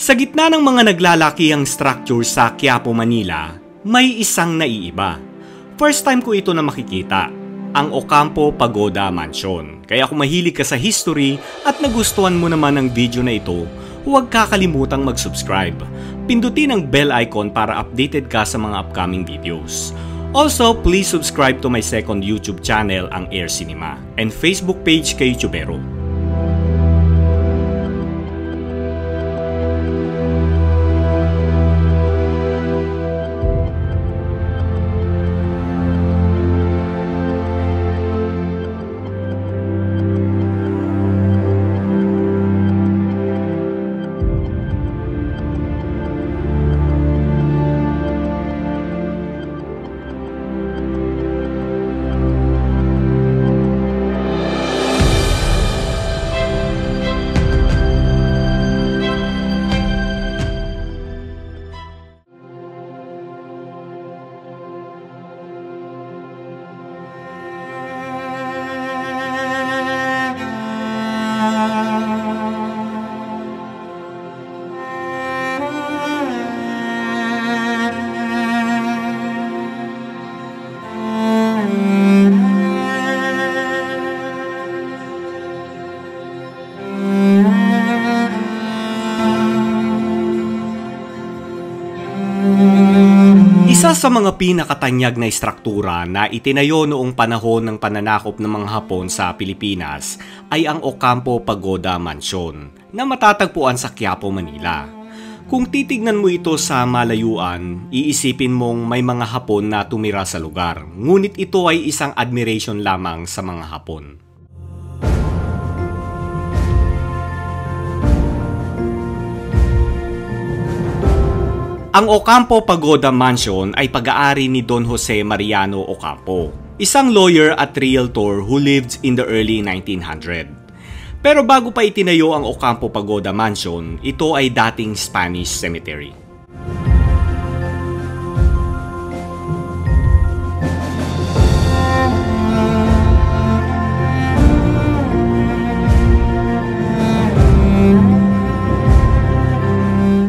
Sa gitna ng mga naglalakihang structure sa Quiapo, Manila, may isang naiiba. First time ko ito na makikita, ang Ocampo Pagoda Mansion. Kaya kung mahilig ka sa history at nagustuhan mo naman ang video na ito, huwag kakalimutang mag-subscribe. Pindutin ang bell icon para updated ka sa mga upcoming videos. Also, please subscribe to my second YouTube channel, ang Air Cinema, and Facebook page kay YouTubero. Isa sa mga pinakatanyag na istruktura na itinayo noong panahon ng pananakop ng mga Hapon sa Pilipinas ay ang Ocampo Pagoda Mansion na matatagpuan sa Quiapo, Manila. Kung titignan mo ito sa malayuan, iisipin mong may mga Hapon na tumira sa lugar, ngunit ito ay isang admiration lamang sa mga Hapon. Ang Ocampo Pagoda Mansion ay pag-aari ni Don Jose Mariano Ocampo, isang lawyer at realtor who lived in the early 1900. Pero bago pa itinayo ang Ocampo Pagoda Mansion, ito ay dating Spanish cemetery.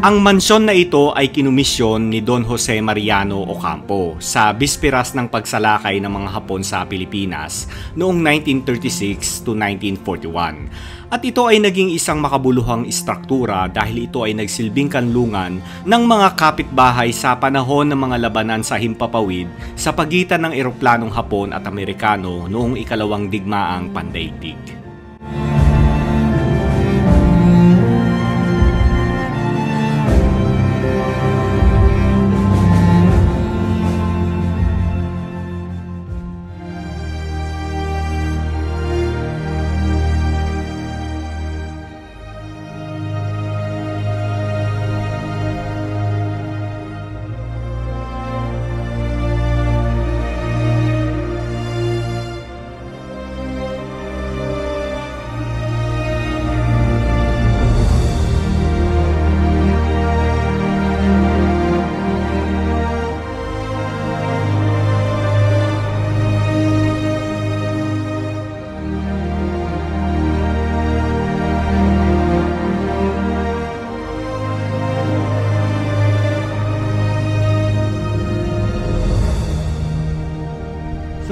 Ang mansyon na ito ay kinumisyon ni Don Jose Mariano Ocampo sa bisperas ng pagsalakay ng mga Hapon sa Pilipinas noong 1936 to 1941. At ito ay naging isang makabuluhang istruktura dahil ito ay nagsilbing kanlungan ng mga kapitbahay sa panahon ng mga labanan sa Himpapawid sa pagitan ng eroplanong Hapon at Amerikano noong ikalawang digmaang pandaigdig.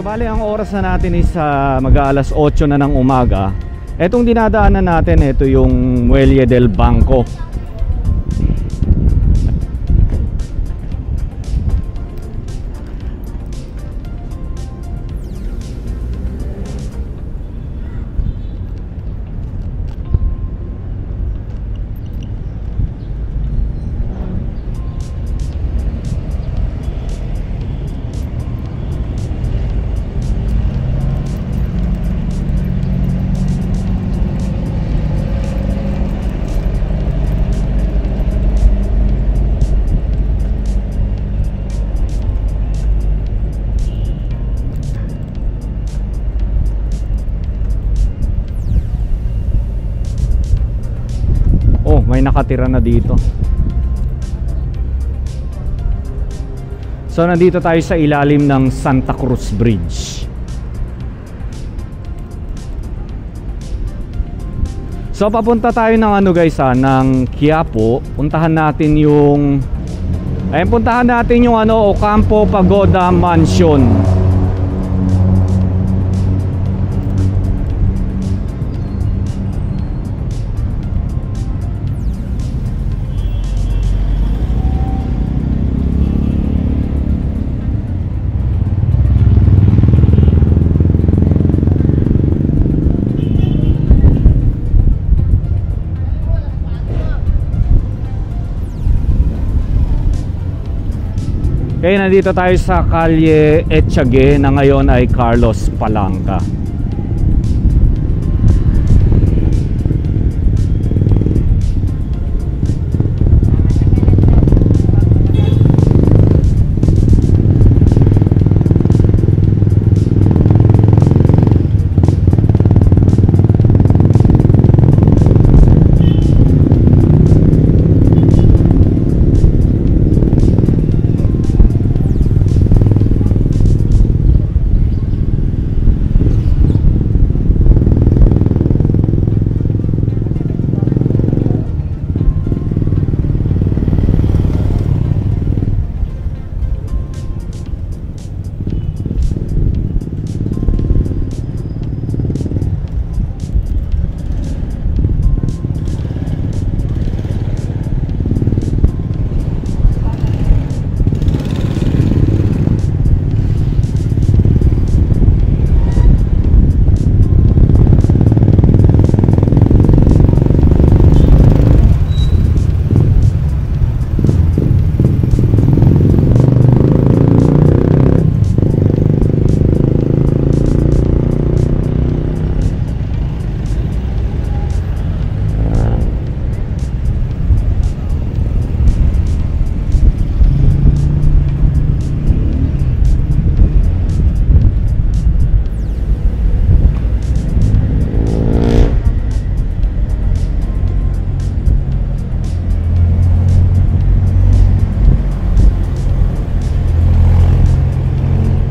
So bali ang oras na natin is uh, mag-aalas 8 na ng umaga. Etong dinadaanan natin, ito yung Muelle del Banco. May nakatira na dito so nandito tayo sa ilalim ng Santa Cruz Bridge So papunta tayo ng ano guys ha, ng Quiapo. Puntahan natin yung Ayun, puntahan natin yung ano, Ocampo Pagoda Mansion. Okay, nandito tayo sa Kalye Etchage na ngayon ay Carlos Palanca.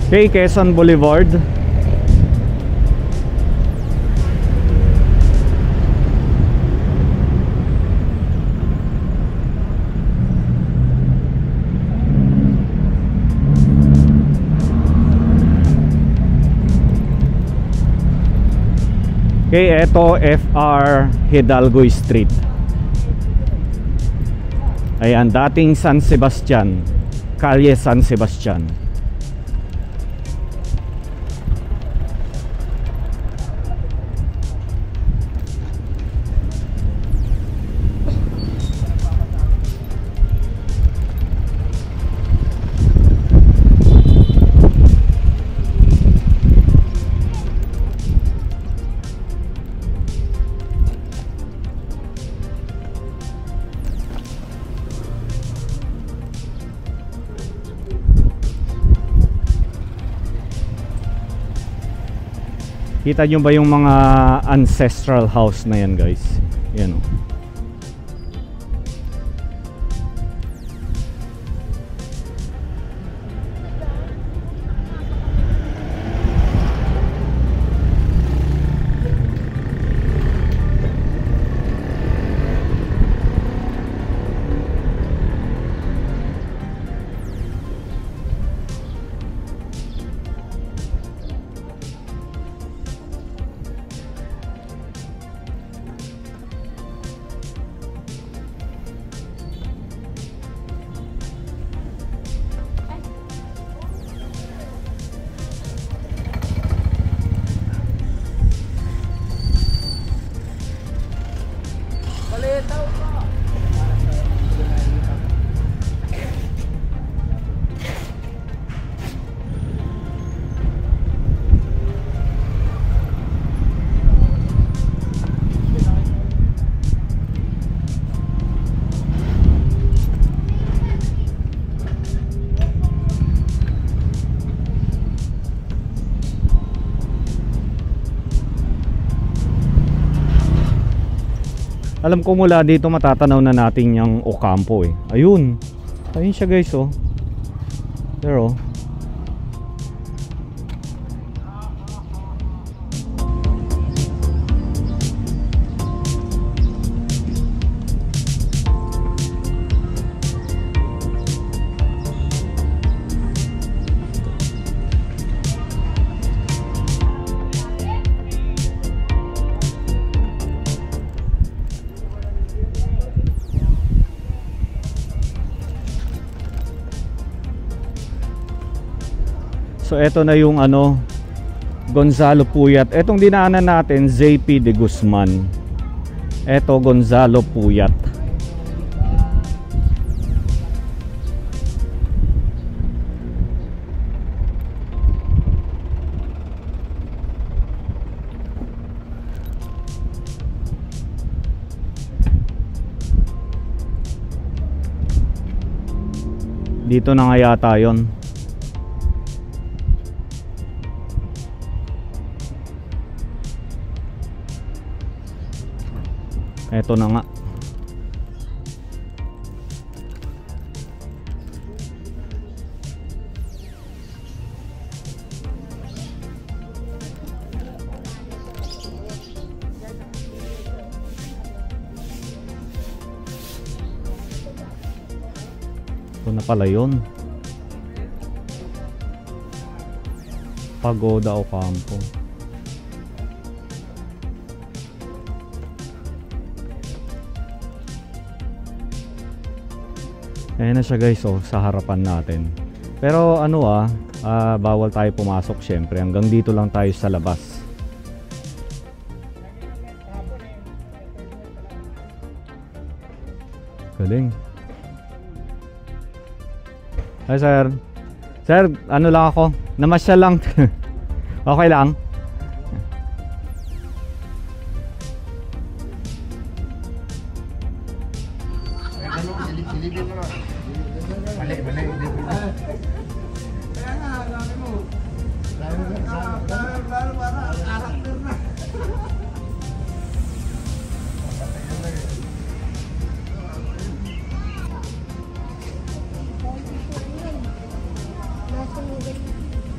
Okay, Quezon Boulevard. Okay, eto FR Hidalgo Street. Ayan, dating San Sebastian. Kalye San Sebastian. Kita nyo ba yung mga ancestral house na yan guys? Yan o. Alam ko mula dito matatanaw na natin yung Ocampo eh. Ayun. Ayun siya guys oh. There oh. So eto na yung ano Gonzalo Puyat. Etong dinaanan natin JP de Guzman. Eto Gonzalo Puyat. Dito na nga yata yon. Eto na nga. Ito na pala yun. Pagoda o kampo. Ayan na siya guys oh, sa harapan natin. Pero ano ah, ah, bawal tayo pumasok syempre. Hanggang dito lang tayo sa labas. Galing. Hi sir. Sir, ano lang ako? Namasyal lang. okay lang.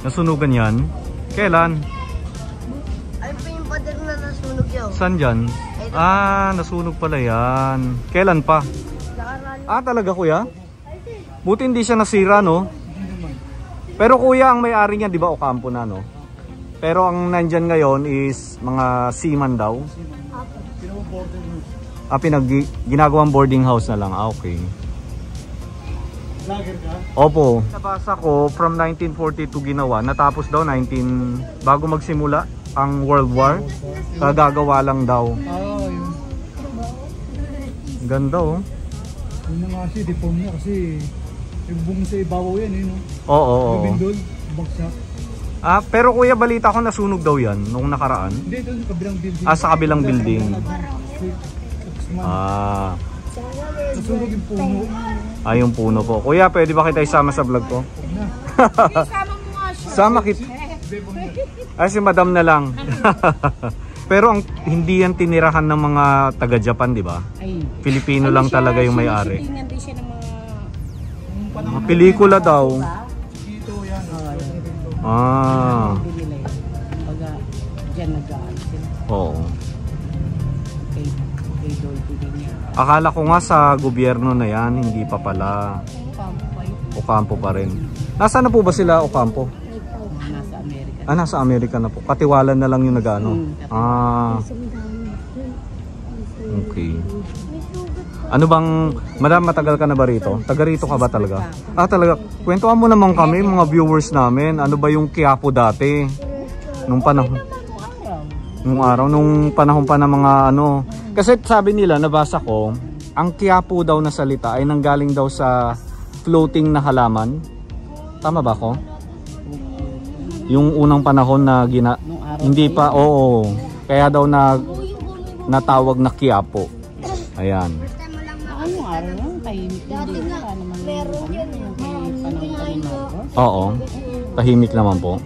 Nasunugan yan? Kailan? Ano pa yung pader na nasunog yun? Saan dyan? Ah, nasunog pala yan. Kailan pa? Ah, talaga kuya? Buti hindi siya nasira, no? Pero kuya, ang may-ari niya, di ba, Ocampo na, no? Pero ang nandyan ngayon is mga seaman daw. Ah, pinag ginagawang boarding house na lang. Ah, okay. Opo. Nabasa ko from 1942 ginawa. Natapos daw 19 bago magsimula ang World War. Kagagawa lang daw. Ah, yun. Ganda oh. Yun na nga siya, deform niya kasi yung bung sa ibabaw yan, eh, no? Oo, oo, oo. Bindol, bagsak. Ah, pero kuya balita ko nasunog daw 'yan nung nakaraan. Hindi, ito sa kabilang building. Ah, sa kabilang building. Ah, nasunog yung puno. Ah yung puno po. Kuya, pwede ba kita isama sa vlog ko? Sama kit. Ay, si madam na lang. Pero ang hindi yan tinirahan ng mga taga Japan, di ba? Ay. Pilipino lang talaga yung may-ari. Tingnan din siya ng mga... Mga pelikula daw. Dito, yan. Ah. Kumbaga, dyan sila. oo. Kay, din yan. Akala ko nga sa gobyerno na yan, hindi pa pala. Pampo pa yun. Ocampo pa rin. Nasaan na po ba sila Ocampo? Nasa Amerika. Ah, nasa Amerika na po. Katiwala na lang yung nagano. Ah, okay. Ano bang, madam matagal ka na ba rito? Taga rito ka ba talaga? Ah, talaga. Kwentuhan mo naman kami, mga viewers namin. Ano ba yung Quiapo dati? Nung panahon, nung araw, nung panahon pa ng mga ano. Kasi sabi nila, nabasa ko, ang Quiapo daw na salita ay nanggaling daw sa floating na halaman. Tama ba ko? Yung unang panahon na gina... Hindi pa, oo. Kaya daw na natawag na Quiapo. Ayan. Anong araw lang? Tahimik hindi. Meron Marcos. Oo. Tahimik naman po.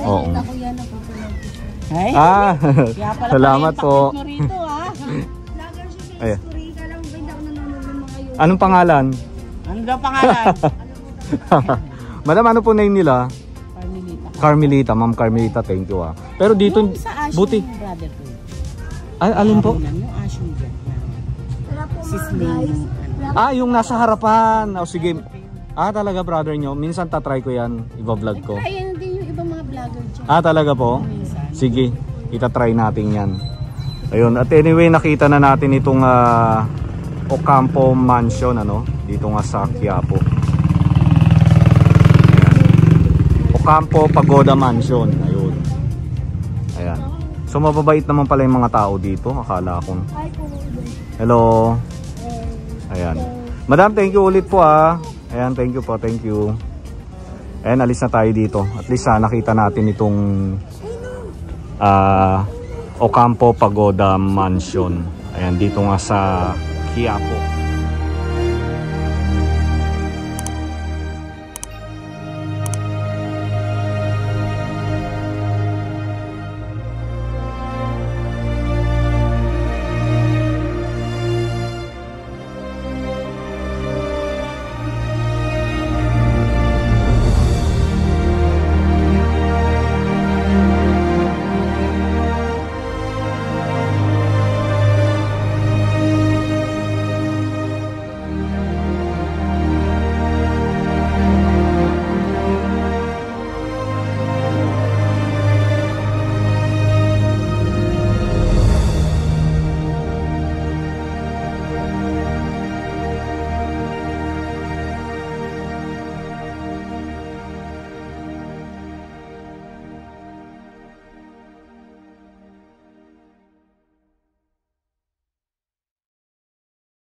Oo. Ay, Ah, kaya pala salamat po. mo rito ah. Ayan. Anong pangalan? Ano daw pangalan? Madam, ano po name nila? Carmelita. Carmelita, Ma'am Carmelita, thank you ah. Pero dito, Yung sa buti. brother ko. Al- alin po? Yung. Si Slim. Ah, yung nasa harapan. O sige. Ah, talaga brother nyo. Minsan tatry ko yan. Iba-vlog ko. Kaya din yung ibang mga vlogger dyan. Ah, talaga po? Minsan. Sige, itatry natin yan. Ayun, at anyway, nakita na natin itong ah, Ocampo Mansion, ano? Dito nga sa Quiapo. Ayan. Ocampo Pagoda Mansion. Ayun. Ayan. So mababait naman pala yung mga tao dito. Akala ko. Hello. Ayan. Madam, thank you ulit po ah. Ayan, thank you po, thank you. Ayan, alis na tayo dito. At least ah, nakita natin itong ah, Ocampo Pagoda Mansion. Ayan, dito nga sa Quiapo.